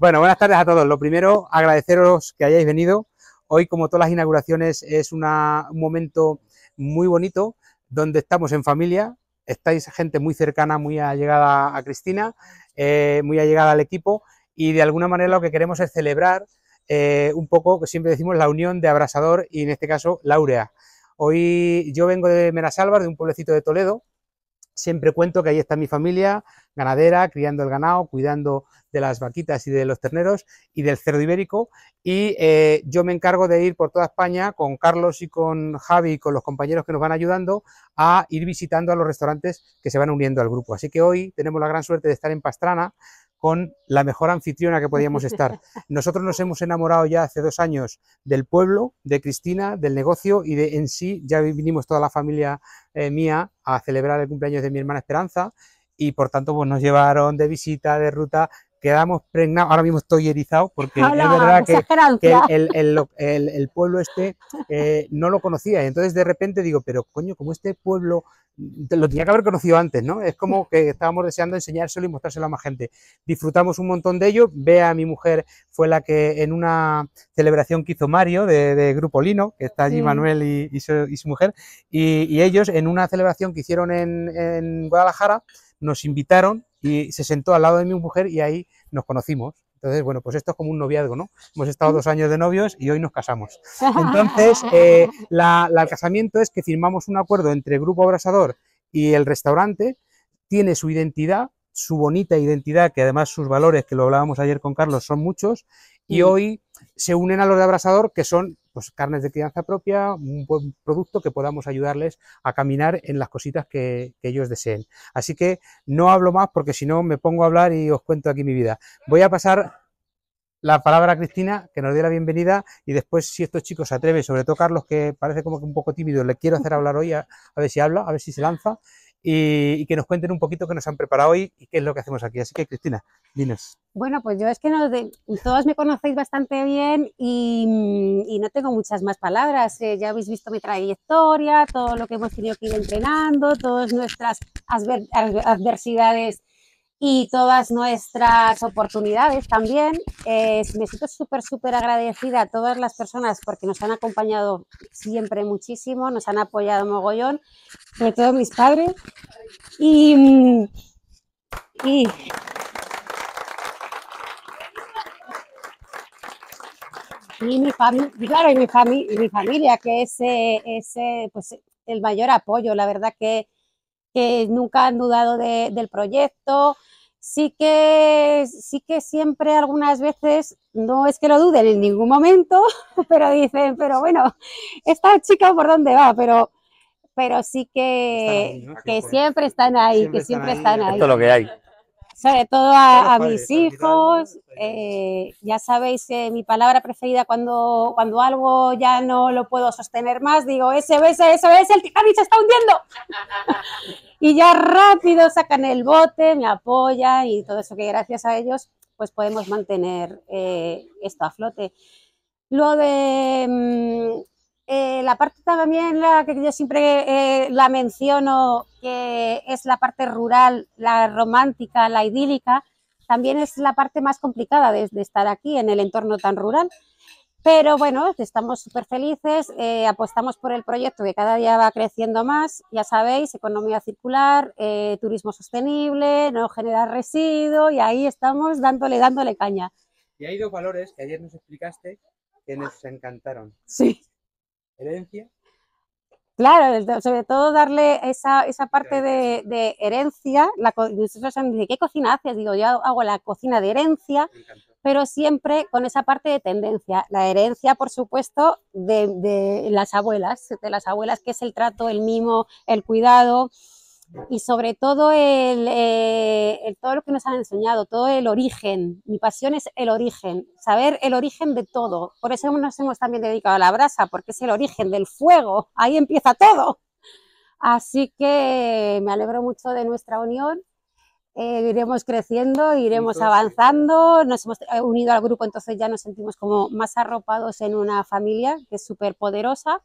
Bueno, buenas tardes a todos. Lo primero, agradeceros que hayáis venido. Hoy, como todas las inauguraciones, es una, un momento muy bonito donde estamos en familia. Estáis gente muy cercana, muy allegada a Cristina, eh, muy allegada al equipo y de alguna manera lo que queremos es celebrar eh, un poco, que siempre decimos, la unión de Abrasador y en este caso Laurea. Hoy yo vengo de Menasalvar, de un pueblecito de Toledo, siempre cuento que ahí está mi familia ganadera, criando el ganado, cuidando de las vaquitas y de los terneros y del cerdo ibérico. Y eh, yo me encargo de ir por toda España con Carlos y con Javi y con los compañeros que nos van ayudando a ir visitando a los restaurantes que se van uniendo al grupo. Así que hoy tenemos la gran suerte de estar en Pastrana, con la mejor anfitriona que podíamos estar. Nosotros nos hemos enamorado ya hace dos años del pueblo, de Cristina, del negocio y de en sí, ya vinimos toda la familia eh, mía a celebrar el cumpleaños de mi hermana Esperanza y por tanto pues nos llevaron de visita, de ruta, quedamos pregnados, ahora mismo estoy erizado porque es verdad que, el, pueblo este eh, no lo conocía y entonces de repente digo, pero coño, como este pueblo lo tenía que haber conocido antes, ¿no? Es como que estábamos deseando enseñárselo y mostrárselo a más gente. Disfrutamos un montón de ello. Vea, mi mujer fue la que en una celebración que hizo Mario de, Grupo Lino, que está allí Manuel y, su, mujer, y, ellos en una celebración que hicieron en Guadalajara nos invitaron y se sentó al lado de mi mujer y ahí nos conocimos. Entonces, bueno, pues esto es como un noviazgo, ¿no? Hemos estado dos años de novios y hoy nos casamos. Entonces, eh, el casamiento es que firmamos un acuerdo entre Grupo Abrasador y el restaurante, tiene su identidad, su bonita identidad, que además sus valores, que lo hablábamos ayer con Carlos, son muchos, y hoy se unen a los de Abrasador, que son pues, carnes de crianza propia, un buen producto que podamos ayudarles a caminar en las cositas que, ellos deseen. Así que no hablo más porque si no me pongo a hablar y os cuento aquí mi vida. Voy a pasar la palabra a Cristina, que nos dé la bienvenida, y después, si estos chicos se atreven, sobre todo Carlos, que parece como que un poco tímido, le quiero hacer hablar hoy, a ver si habla, a ver si se lanza, y, que nos cuenten un poquito qué nos han preparado hoy y qué es lo que hacemos aquí. Así que, Cristina, dinos. Bueno, pues yo es que no, todos me conocéis bastante bien y, no tengo muchas más palabras. Eh, ya habéis visto mi trayectoria, todo lo que hemos tenido que ir entrenando, todas nuestras adversidades y todas nuestras oportunidades también. Eh, me siento súper, súper agradecida a todas las personas porque nos han acompañado siempre muchísimo, nos han apoyado mogollón, sobre todo mis padres. Y, y mi familia, claro, y mi, mi familia, que es, es pues, el mayor apoyo, la verdad que que nunca han dudado del proyecto. Sí que, sí que siempre algunas veces, no es que lo duden en ningún momento, pero dicen, pero bueno, esta chica por dónde va, pero, pero sí que, que siempre están ahí, que siempre están ahí. Esto es lo que hay sobre todo a, mis hijos. Eh, ya sabéis que mi palabra preferida cuando, cuando algo ya no lo puedo sostener más, digo, ese ese, ese, el Titanic se está hundiendo. y ya rápido sacan el bote, me apoyan y todo eso que gracias a ellos pues podemos mantener eh, esto a flote. Lo de mm, eh, la parte también la que yo siempre la menciono, que es la parte rural, la romántica, la idílica, también es la parte más complicada de, estar aquí en el entorno tan rural. Pero bueno, estamos súper felices, eh, apostamos por el proyecto que cada día va creciendo más, ya sabéis, economía circular, turismo sostenible, no generar residuos y ahí estamos dándole, dándole caña. Y hay dos valores que ayer nos explicaste que nos encantaron. Sí herencia. Claro, sobre todo darle esa, esa parte de, herencia. La, nosotros dice, ¿qué cocina haces? Digo, yo hago la cocina de herencia, pero siempre con esa parte de tendencia. La herencia, por supuesto, de, de las abuelas, de las abuelas, que es el trato, el mimo, el cuidado y sobre todo eh, el, todo lo que nos han enseñado, todo el origen. Mi pasión es el origen, saber el origen de todo. Por eso nos hemos también dedicado a la brasa, porque es el origen del fuego, ahí empieza todo. Así que me alegro mucho de nuestra unión. Eh, iremos creciendo, iremos avanzando, nos hemos unido al grupo, entonces ya nos sentimos como más arropados en una familia que es súper poderosa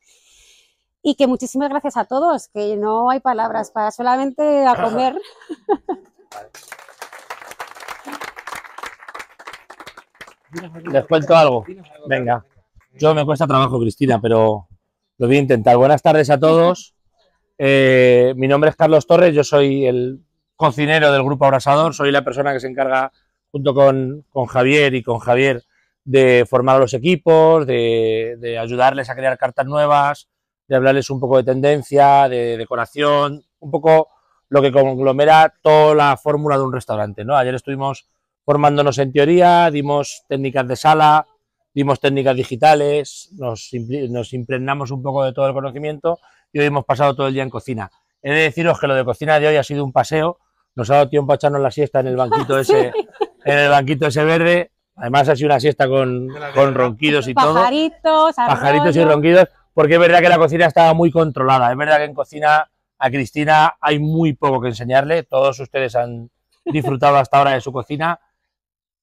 y que muchísimas gracias a todos, que no hay palabras para solamente a comer. Les cuento algo. Venga. Yo me cuesta trabajo, Cristina, pero lo voy a intentar. Buenas tardes a todos. Eh, mi nombre es Carlos Torres, yo soy el cocinero del Grupo Abrasador, soy la persona que se encarga, junto con, con Javier y con Javier, de formar a los equipos, de, de, ayudarles a crear cartas nuevas, de hablarles un poco de tendencia, de decoración, un poco lo que conglomera toda la fórmula de un restaurante. ¿no? Ayer estuvimos formándonos en teoría, dimos técnicas de sala, dimos técnicas digitales, nos, nos impregnamos un poco de todo el conocimiento y hoy hemos pasado todo el día en cocina. He de deciros que lo de cocina de hoy ha sido un paseo, nos ha dado tiempo a echarnos la siesta en el banquito ese, en el banquito ese verde, además ha sido una siesta con, con ronquidos y Pajaritos, todo. Pajaritos y ronquidos, porque es verdad que la cocina estaba muy controlada, es verdad que en cocina a Cristina hay muy poco que enseñarle, todos ustedes han disfrutado hasta ahora de su cocina,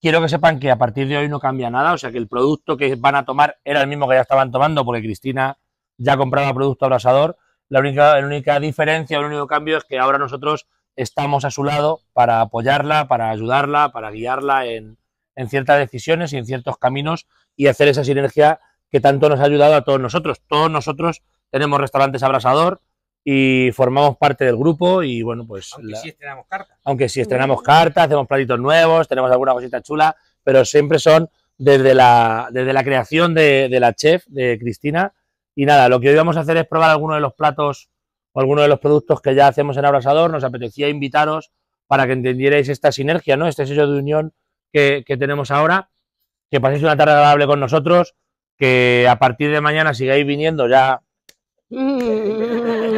quiero que sepan que a partir de hoy no cambia nada, o sea que el producto que van a tomar era el mismo que ya estaban tomando, porque Cristina ya compraba producto abrasador. La única, la única diferencia, el único cambio es que ahora nosotros estamos a su lado para apoyarla, para ayudarla, para guiarla en, en ciertas decisiones y en ciertos caminos y hacer esa sinergia que tanto nos ha ayudado a todos nosotros. Todos nosotros tenemos restaurantes abrasador, y formamos parte del grupo y bueno, pues... Aunque sí estrenamos cartas. Aunque sí estrenamos cartas, hacemos platitos nuevos, tenemos alguna cosita chula, pero siempre son desde la, desde la creación de, de, la chef, de Cristina. Y nada, lo que hoy vamos a hacer es probar algunos de los platos o algunos de los productos que ya hacemos en Abrasador. Nos apetecía invitaros para que entendierais esta sinergia, ¿no? Este sello de unión que, que tenemos ahora. Que paséis una tarde agradable con nosotros, que a partir de mañana sigáis viniendo ya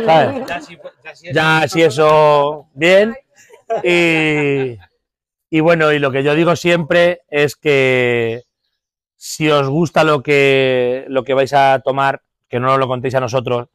¿sabes? Ya, si eso, bien. Y, y, bueno, y lo que yo digo siempre es que si os gusta lo que, lo que vais a tomar, que no nos lo contéis a nosotros,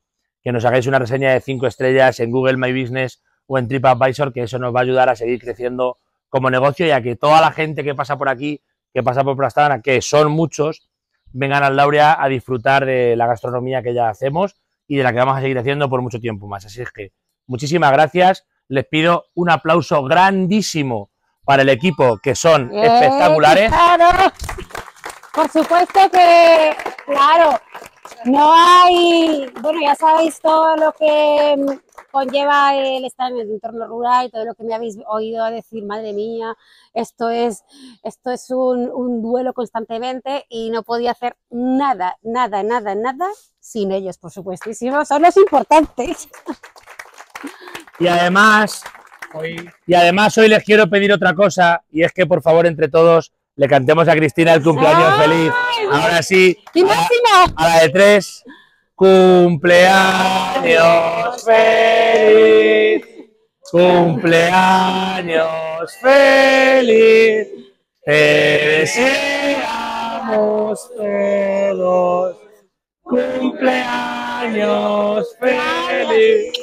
que nos hagáis una reseña de cinco estrellas en Google My Business o en TripAdvisor, que eso nos va a ayudar a seguir creciendo como negocio y a que toda la gente que pasa por aquí, que pasa por Plastana, que son muchos, vengan al Laurea a disfrutar de la gastronomía que ya hacemos y de la que vamos a seguir haciendo por mucho tiempo más. Así es que muchísimas gracias. Les pido un aplauso grandísimo para el equipo, que son eh, espectaculares. Claro. Por supuesto que, claro, no hay, bueno, ya sabéis todo lo que conlleva el estar en el entorno rural y todo lo que me habéis oído decir, madre mía, esto es, esto es un, un duelo constantemente y no podía hacer nada, nada, nada, nada sin ellos, por supuestísimo, son los importantes. Y además, hoy... y además hoy les quiero pedir otra cosa, y es que por favor entre todos le cantemos a Cristina el cumpleaños ¡Ay! feliz. Ahora sí, a, a, la de tres. Cumpleaños feliz, cumpleaños feliz, te deseamos todos Cumpleaños feliz.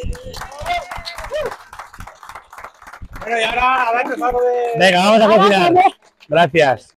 Bueno, y ahora a algo de. Venga, vamos a cocinar. Gracias.